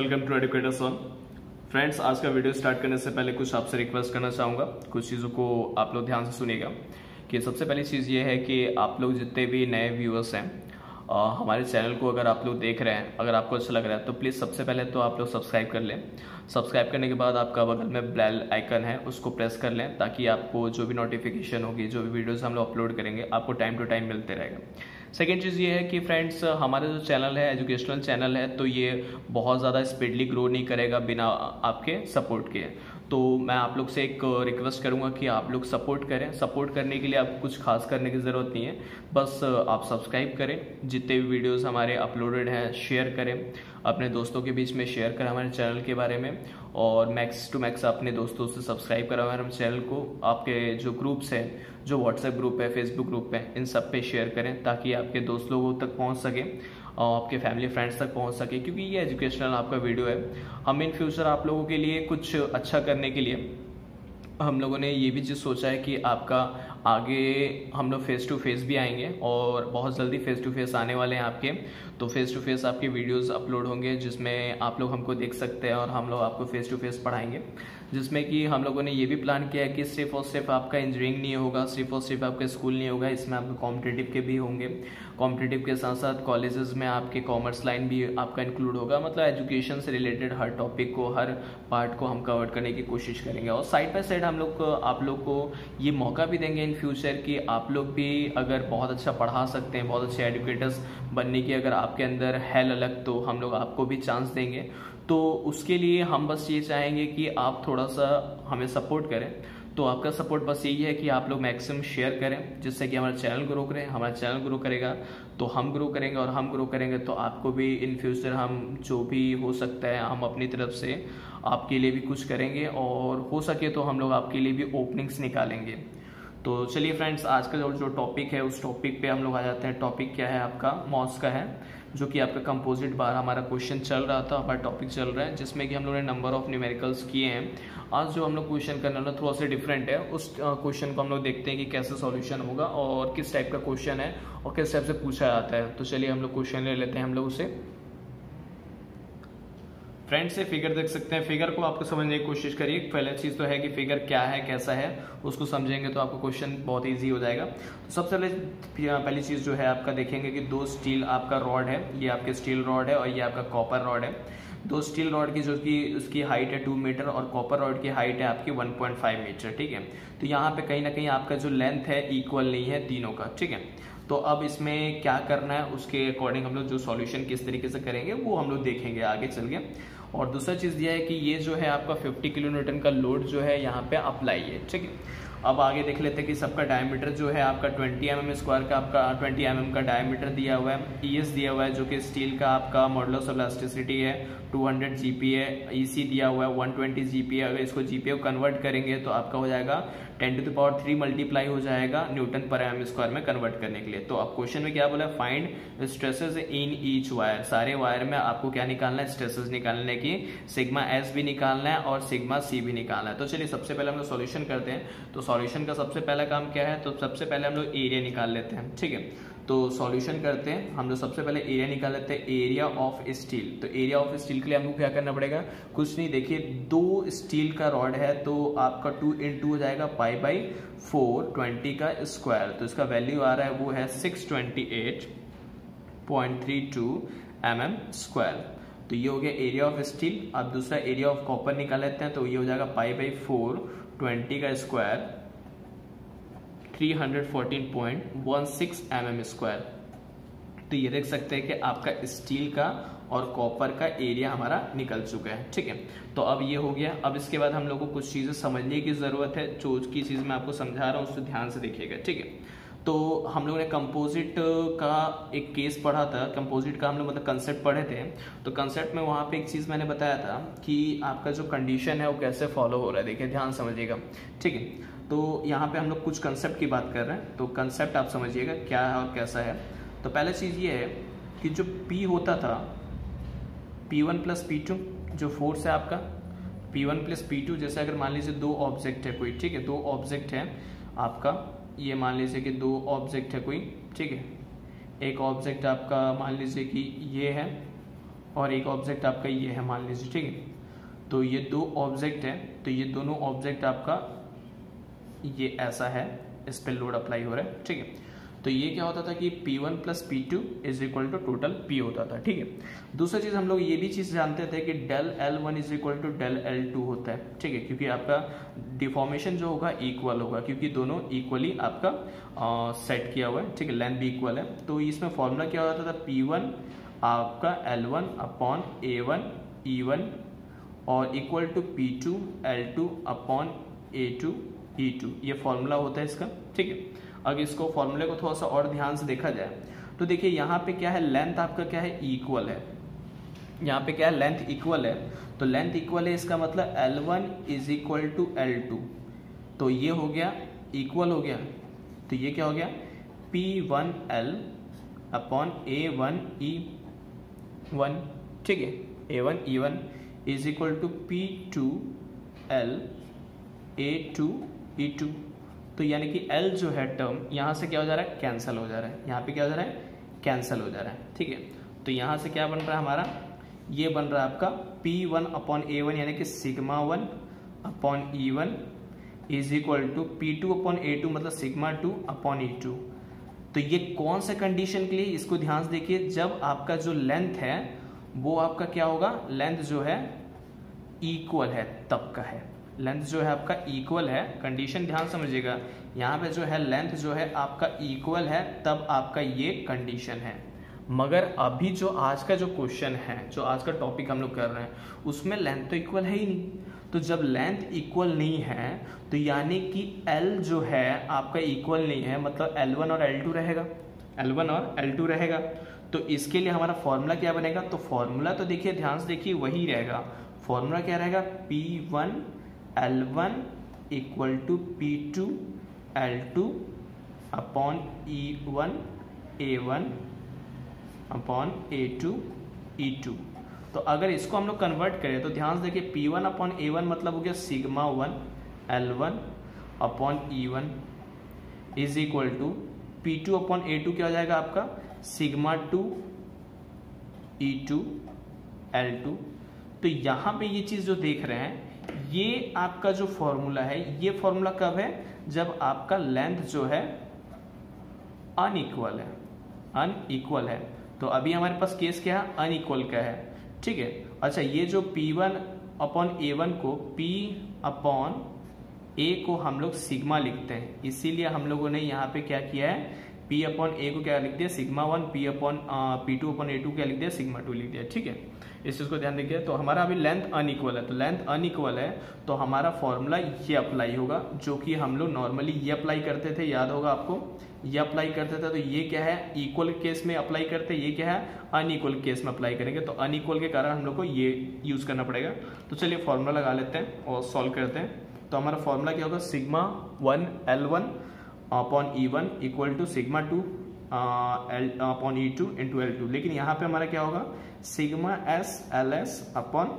Welcome to Educator Sun friends आज का video start करने से पहले कुछ आपसे रिक्वेस्ट करना चाहूँगा। कुछ चीज़ों को आप लोग ध्यान से सुनिएगा। कि सबसे पहली चीज़ ये है कि आप लोग जितने भी नए व्यूअर्स हैं आ, हमारे चैनल को अगर आप लोग देख रहे हैं अगर आपको अच्छा लग रहा है तो प्लीज़ सबसे पहले तो आप लोग सब्सक्राइब कर लें। सब्सक्राइब करने के बाद आपका बगल में बेल आइकन है उसको प्रेस कर लें ताकि आपको जो भी नोटिफिकेशन होगी जो भी वीडियोस हम लोग अपलोड करेंगे आपको टाइम टू टाइम मिलते रहेगा। सेकेंड चीज़ ये है कि फ्रेंड्स हमारा जो चैनल है एजुकेशनल चैनल है तो ये बहुत ज़्यादा स्पीडली ग्रो नहीं करेगा बिना आपके सपोर्ट के। तो मैं आप लोग से एक रिक्वेस्ट करूँगा कि आप लोग सपोर्ट करें। सपोर्ट करने के लिए आपको कुछ खास करने की ज़रूरत नहीं है। बस आप सब्सक्राइब करें। जितने भी वीडियोस हमारे अपलोडेड हैं शेयर करें। अपने दोस्तों के बीच में शेयर करें हमारे चैनल के बारे में। और मैक्स टू मैक्स अपने दोस्तों से सब्सक्राइब करा हमारे चैनल को। आपके जो ग्रुप्स हैं, जो व्हाट्सएप ग्रुप है फेसबुक ग्रुप है, इन सब पे शेयर करें ताकि आपके दोस्त लोगों तक पहुँच सके। आपके फैमिली फ्रेंड्स तक पहुँच सके, क्योंकि ये एजुकेशनल आपका वीडियो है। हम इन फ्यूचर आप लोगों के लिए कुछ अच्छा करने के लिए हम लोगों ने ये भी चीज़ सोचा है कि आपका आगे हम लोग फेस टू फेस भी आएँगे और बहुत जल्दी फेस टू फेस आने वाले हैं आपके। तो फेस टू फेस आपके वीडियोस अपलोड होंगे, जिसमें आप लोग हमको देख सकते हैं और हम लोग आपको फेस टू फेस पढ़ाएँगे। जिसमें कि हम लोगों ने ये भी प्लान किया है कि सिर्फ़ और सिर्फ़ आपका इंजीनियरिंग नहीं होगा, सिर्फ़ और सिर्फ़ आपका स्कूल नहीं होगा, इसमें आपके कॉम्पिटेटिव के भी होंगे। कॉम्पिटेटिव के साथ साथ कॉलेजेस में आपके कॉमर्स लाइन भी आपका इंक्लूड होगा। मतलब एजुकेशन से रिलेटेड हर टॉपिक को, हर पार्ट को हम कवर करने की कोशिश करेंगे। और साइड बाय साइड हम लोग आप लोग को ये मौका भी देंगे इन फ्यूचर कि आप लोग भी अगर बहुत अच्छा पढ़ा सकते हैं, बहुत अच्छे एडुकेटर्स बनने की अगर आपके अंदर है अलग तो हम लोग आपको भी चांस देंगे। तो उसके लिए हम बस ये चाहेंगे कि आप थोड़ा सा हमें सपोर्ट करें। तो आपका सपोर्ट बस यही है कि आप लोग मैक्सिमम शेयर करें, जिससे कि हमारा चैनल ग्रो करें, हमारा चैनल ग्रो करेगा तो हम ग्रो करेंगे और हम ग्रो करेंगे तो आपको भी इन फ्यूचर हम जो भी हो सकता है, हम अपनी तरफ़ से आपके लिए भी कुछ करेंगे और हो सके तो हम लोग आपके लिए भी ओपनिंग्स निकालेंगे। तो चलिए फ्रेंड्स आज का जो जो टॉपिक है, उस टॉपिक पे हम लोग आ जाते हैं। टॉपिक क्या है आपका? मॉस का है। जो कि आपका कंपोजिट बार हमारा क्वेश्चन चल रहा था, हमारा टॉपिक चल रहा है, जिसमें कि हम लोगों ने नंबर ऑफ़ न्यूमेरिकल्स किए हैं। आज जो हम लोग क्वेश्चन करने वाला थोड़ा सा डिफरेंट है। उस क्वेश्चन को हम लोग देखते हैं कि कैसे सॉल्यूशन होगा और किस टाइप का क्वेश्चन है और किस टाइप से पूछा जाता है। तो चलिए हम लोग क्वेश्चन ले लेते हैं हम लोग उसे। फ्रेंड से फिगर देख सकते हैं। फिगर को आपको समझने की कोशिश करिए पहले चीज़ तो है कि फिगर क्या है, कैसा है, उसको समझेंगे तो आपको क्वेश्चन बहुत इजी हो जाएगा। तो सबसे पहले पहली चीज़ जो है आपका देखेंगे कि दो स्टील आपका रॉड है। ये आपके स्टील रॉड है और ये आपका कॉपर रॉड है। दो स्टील रॉड की जो कि उसकी हाइट है टू मीटर और कॉपर रॉड की हाइट है आपकी 1.5 मीटर ठीक है? तो यहाँ पे कहीं ना कहीं आपका जो लेंथ है इक्वल नहीं है तीनों का, ठीक है? तो अब इसमें क्या करना है, उसके अकॉर्डिंग हम लोग जो सॉल्यूशन किस तरीके से करेंगे, वो हम लोग देखेंगे, आगे चल के। और दूसरा चीज़ यह है कि ये जो है आपका 50 किलो न्यूटन का लोड जो है यहाँ पे अप्लाई है, ठीक है? अब आगे देख लेते हैं कि सबका डायमीटर जो है आपका 20 एम एम स्क्वायर का, आपका 20 एम एम का डायमीटर दिया हुआ है ई दिया हुआ है जो कि स्टील का आपका मॉडल ऑफ़ इलास्टिसिटी है 200 जीपीए ईसी दिया हुआ है 120 जीपीए अगर इसको जीपीए को कन्वर्ट करेंगे तो आपका हो जाएगा ten to the power three multiply हो जाएगा न्यूटन पर एम स्क्वायर में कन्वर्ट करने के लिए। तो अब क्वेश्चन में क्या बोला? Find stresses in each wire सारे वायर में आपको क्या निकालना है? स्ट्रेसेस निकालने की। सिग्मा एस भी निकालना है और सिग्मा सी भी निकालना है। तो चलिए, सबसे पहले हम लोग सोल्यूशन करते हैं। तो सोल्यूशन का सबसे पहला काम क्या है? तो सबसे पहले हम लोग एरिया निकाल लेते हैं। ठीक है? तो सॉल्यूशन करते हैं। हम लोग सबसे पहले एरिया निकाल लेते हैं। एरिया ऑफ़ स्टील तो एरिया ऑफ़ स्टील के लिए हमको क्या करना पड़ेगा? कुछ नहीं, देखिए, दो स्टील का रॉड है तो आपका टू इन टू हो जाएगा पाई बाई फोर ट्वेंटी का स्क्वायर तो इसका वैल्यू आ रहा है, वो है six twenty eight point three two M M square तो ये हो गया एरिया ऑफ़ स्टील अब दूसरा एरिया ऑफ़ कॉपर निकाल लेते हैं तो ये हो जाएगा पाई बाई फोर ट्वेंटी का स्क्वायर 314.16 mm स्क्वायर तो ये देख सकते हैं कि आपका स्टील का और कॉपर का एरिया हमारा निकल चुका है, ठीक है? तो अब ये हो गया। अब इसके बाद हम लोग को कुछ चीज़ें समझने की ज़रूरत है। जो की चीज़ मैं आपको समझा रहा हूँ उसको ध्यान से देखिएगा, ठीक है? तो हम लोगों ने कंपोजिट का एक केस पढ़ा था। कंपोजिट का हम लोग मतलब कंसेप्ट पढ़े थे। तो कंसेप्ट में वहाँ पे एक चीज़ मैंने बताया था कि आपका जो कंडीशन है वो कैसे फॉलो हो रहा है। देखिए, ध्यान समझिएगा। ठीक है? तो यहाँ पे हम लोग कुछ कंसेप्ट की बात कर रहे हैं। तो कंसेप्ट आप समझिएगा क्या है और कैसा है। तो पहला चीज़ ये है कि जो P होता था P1 वन प्लस पी जो फोर्स है आपका P1 वन प्लस पी जैसे अगर मान लीजिए दो ऑब्जेक्ट है कोई, ठीक है, दो ऑब्जेक्ट है आपका, ये मान लीजिए कि दो ऑब्जेक्ट है कोई, ठीक है। एक ऑब्जेक्ट आपका मान लीजिए कि ये है और एक ऑब्जेक्ट आपका ये है मान लीजिए, ठीक है। तो ये दो ऑब्जेक्ट है तो ये दोनों ऑब्जेक्ट आपका ये ऐसा है, इस पर लोड अप्लाई हो रहा है, ठीक है? तो ये क्या होता था कि P1 one plus P two is equal to total P होता था, ठीक है? दूसरा चीज़ हम लोग ये भी चीज़ जानते थे कि del L one is equal to del L होता है, ठीक है? क्योंकि आपका डिफॉर्मेशन जो होगा इक्वल होगा, क्योंकि दोनों इक्वली आपका सेट किया हुआ है, ठीक है? लेंथ भी इक्वल है। तो इसमें फॉर्मूला क्या होता था? पी वन आपका L one upon A one E one और equal to P two L two upon A two E two ये फॉर्मूला होता है इसका, ठीक है? अगर इसको फॉर्मूले को थोड़ा सा और ध्यान से देखा जाए तो देखिए यहाँ पे क्या है लेंथ आपका क्या है इक्वल है। यहाँ पे क्या है लेंथ इक्वल है। तो लेंथ इक्वल है इसका मतलब L one is equal to L two तो ये हो गया इक्वल हो गया। तो ये क्या हो गया P one L upon A one E one ठीक है? A one E one is equal to P two L A two E two तो यानी कि एल जो है टर्म यहाँ से क्या हो जा रहा है? कैंसिल हो जा रहा है। यहाँ पे क्या हो जा रहा है? कैंसिल हो जा रहा है। ठीक है? तो यहाँ से क्या बन रहा है हमारा? ये बन रहा है आपका P one upon A one यानी कि sigma one upon E one is equal to P two upon A two मतलब sigma two upon E two तो ये कौन सा कंडीशन के लिए? इसको ध्यान से देखिए, जब आपका जो लेंथ है, वो आपका क्या होगा? लेंथ जो है इक्वल है, तब का है। लेंथ जो है आपका इक्वल है। कंडीशन ध्यान समझिएगा। यहाँ पे जो है लेंथ जो है आपका इक्वल है, तब आपका ये कंडीशन है। मगर अभी जो आज का जो क्वेश्चन है, जो आज का टॉपिक हम लोग कर रहे हैं, उसमें लेंथ तो इक्वल है ही नहीं। तो जब लेंथ इक्वल नहीं है तो यानी कि एल जो है आपका इक्वल नहीं है मतलब L1 और L2 रहेगा। L1 और L2 रहेगा। तो इसके लिए हमारा फॉर्मूला क्या बनेगा? तो फॉर्मूला तो देखिए, ध्यान से देखिए, वही रहेगा। फॉर्मूला क्या रहेगा? P1 L one equal to P two L two upon E one A one upon A two E two तो अगर इसको हम लोग कन्वर्ट करें तो ध्यान से देखिए P one upon A one मतलब हो गया sigma one L one upon E one is equal to P two upon A two क्या हो जाएगा आपका? Sigma two E two L two तो यहाँ पे ये चीज़ जो देख रहे हैं ये आपका जो फॉर्मूला है, ये फॉर्मूला कब है? जब आपका लेंथ जो है अनइक्वल है। अनइक्वल है। तो अभी हमारे पास केस क्या है? अनइक्वल का है। ठीक है? अच्छा ये जो P1 वन अपॉन ए को, P अपॉन ए को हम लोग सिग्मा लिखते हैं। इसीलिए हम लोगों ने यहाँ पे क्या किया है? P अपॉन ए को क्या लिख दिया? Sigma one P upon P two upon A two क्या लिख दिया? सिग्मा टू लिख दिया। ठीक है? इस चीज़ को ध्यान देखिए तो हमारा अभी लेंथ अनइक्वल है तो लेंथ अनइक्वल है तो हमारा फॉर्मूला ये अप्लाई होगा, जो कि हम लोग नॉर्मली ये अप्लाई करते थे, याद होगा आपको? ये अप्लाई करते थे तो ये क्या है? इक्वल केस में अप्लाई करते, ये क्या है? अनइक्वल केस में अप्लाई करेंगे तो अनइक्वल के कारण हम लोग को ये यूज़ करना पड़ेगा। तो चलिए फॉर्मूला लगा लेते हैं और सॉल्व करते हैं। तो हमारा फॉर्मूला क्या होगा? Sigma one L one upon E one equal to sigma two L upon E two into L two लेकिन यहाँ पे हमारा क्या होगा? Sigma S L S upon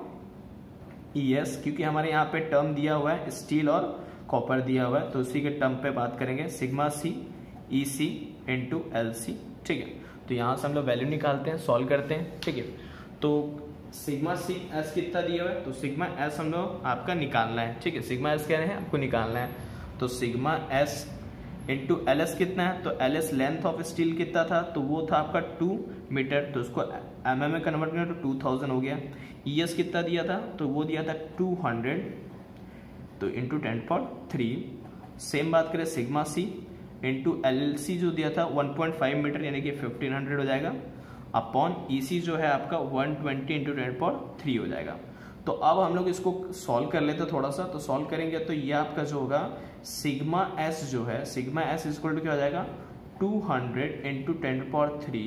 E S क्योंकि हमारे यहाँ पे टर्म दिया हुआ है स्टील और कॉपर दिया हुआ है तो उसी के टर्म पे बात करेंगे। Sigma C E C into L C ठीक है? तो यहाँ से हम लोग वैल्यू निकालते हैं सॉल्व करते हैं, ठीक है? तो सिग्मा सी एस कितना दिया हुआ है? तो सिग्मा एस हम लोग आपका निकालना है, ठीक है? सिग्मा एस क्या है, आपको निकालना है। तो सिग्मा एस इंटू एल कितना है? तो L S length of steel कितना था? तो वो था आपका टू मीटर तो उसको एम में कन्वर्ट करें तो टू थाउज़ेंड हो गया। ई एस कितना दिया था? तो वो दिया था टू हंड्रेड तो into ten point three same बात करें sigma C into L C जो दिया था वन पॉइंट फाइव मीटर यानी कि फिफ्टीन हंड्रेड हो जाएगा। अपॉन ई सी जो है आपका one twenty into ten point three हो जाएगा। तो अब हम लोग इसको सॉल्व कर लेते थोड़ा सा। तो सॉल्व करेंगे तो ये आपका जो होगा सिग्मा एस जो है सिग्मा एस इक्वल टू क्या हो जाएगा? 200 hundred into ten power three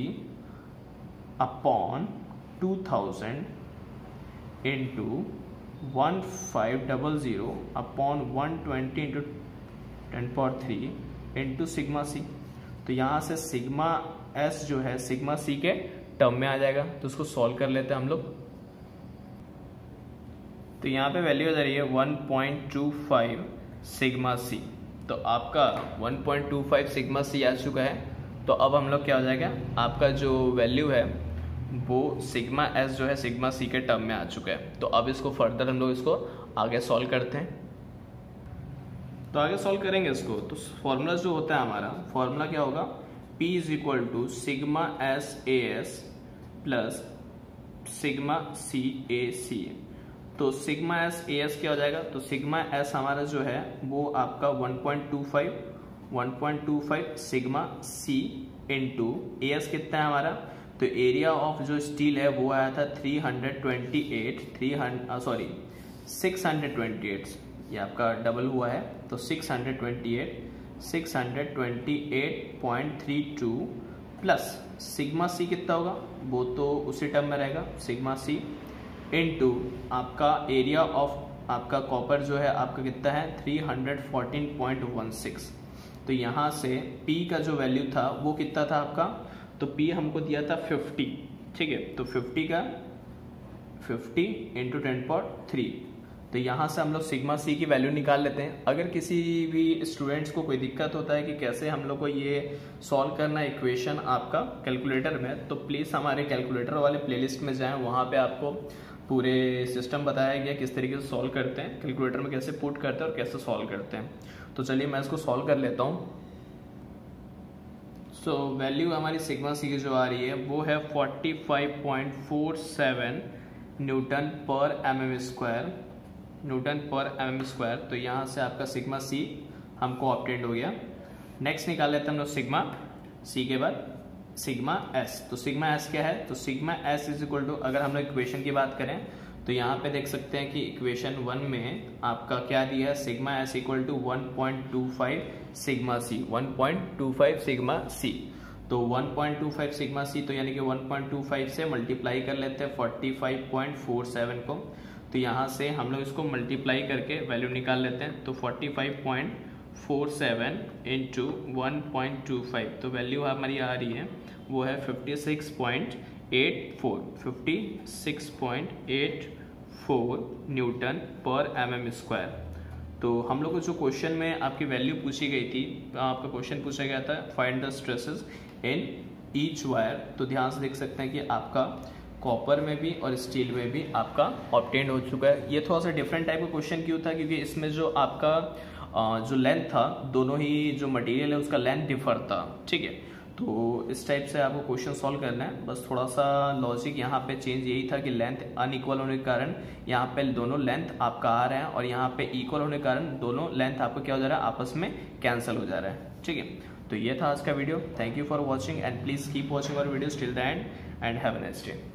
upon two thousand into one five double zero upon one twenty into ten power three into sigma C तो यहाँ से सिग्मा एस जो है सिग्मा सी के term में आ जाएगा। तो उसको सॉल्व कर लेते हैं हम लोग। तो यहाँ पे वैल्यू आ रही है 1.25 सिग्मा सी तो आपका 1.25 सिग्मा सी आ चुका है। तो अब हम लोग क्या हो जाएगा? आपका जो वैल्यू है, वो सिग्मा एस जो है सिग्मा सी के टर्म में आ चुका है। तो अब इसको फर्दर हम लोग इसको आगे सॉल्व करते हैं। तो आगे सॉल्व करेंगे इसको। तो फॉर्मूला जो होता है हमारा फॉर्मूला क्या होगा? P is equal to sigma S A S plus sigma C A C तो सिग्मा एस ए एस क्या हो जाएगा? तो सिग्मा एस हमारा जो है, वो आपका 1.25 1.25 sigma C into A S कितना है हमारा? तो एरिया ऑफ़ जो स्टील है, वो आया था 328 300 सॉरी 628 ये आपका डबल हुआ है तो 628 628.32 प्लस सिग्मा सी कितना होगा? वो तो उसी टर्म में रहेगा सिग्मा सी इनटू आपका एरिया ऑफ़ आपका कॉपर जो है, आपका कितना है? 314.16 तो यहाँ से P का जो वैल्यू था, वो कितना था आपका? तो P हमको दिया था 50 ठीक है? तो 50 का 50 इंटू टेन पॉइंट थ्री तो यहाँ से हम लोग सिग्मा सी की वैल्यू निकाल लेते हैं। अगर किसी भी स्टूडेंट्स को कोई दिक्कत होता है कि कैसे हम लोग को ये सॉल्व करना इक्वेशन आपका कैलकुलेटर में तो प्लीज़ हमारे कैलकुलेटर वाले प्लेलिस्ट में जाएँ। वहाँ पे आपको पूरे सिस्टम बताया गया किस तरीके से सॉल्व करते हैं कैलकुलेटर में कैसे पुट करते हैं और कैसे सॉल्व करते हैं। तो चलिए मैं इसको सॉल्व कर लेता हूँ। सो so, वैल्यू हमारी सिग्मा सी की जो आ रही है वो है 45.47 newton per M M square newton per M M square तो यहाँ से आपका सिग्मा सी हमको ऑप्टेंड हो गया। नेक्स्ट निकाल लेते हैं हम लोग सिग्मा सी के बाद। सिग्मा एस तो सिग्मा एस क्या है? तो sigma S is equal to अगर हम लोग इक्वेशन की बात करें तो यहाँ पे देख सकते हैं कि इक्वेशन वन में आपका क्या दिया है? Sigma S equal to one point two five sigma C one point two five sigma C तो 1.25 सिग्मा सी तो यानी कि 1.25 से मल्टीप्लाई कर लेते हैं 45.47 को। तो यहाँ से हम लोग इसको मल्टीप्लाई करके वैल्यू निकाल लेते हैं। तो 45.47 into one point two five तो वैल्यू हमारी आ रही है, वो है 56.84 56.84 Newton per M M square. तो हम लोग को जो क्वेश्चन में आपकी वैल्यू पूछी गई थी, आपका क्वेश्चन पूछा गया था, find the stresses in each wire तो ध्यान से देख सकते हैं कि आपका कॉपर में भी और स्टील में भी आपका ऑप्टेंड हो चुका है। ये थोड़ा सा डिफरेंट टाइप का क्वेश्चन क्यों था? क्योंकि इसमें जो आपका जो लेंथ था, दोनों ही जो मटेरियल है, उसका लेंथ डिफर था, ठीक है? तो इस टाइप से आपको क्वेश्चन सॉल्व करना है। बस थोड़ा सा लॉजिक यहाँ पे चेंज यही था कि लेंथ अनइक्वल होने के कारण यहाँ पे दोनों लेंथ आपका आ रहा है और यहाँ पे इक्वल होने के कारण दोनों लेंथ आपको क्या हो जा रहा है? आपस में कैंसिल हो जा रहा है, ठीक है? तो ये था आज का video thank you for watching and please keep watching our video till the end and have next day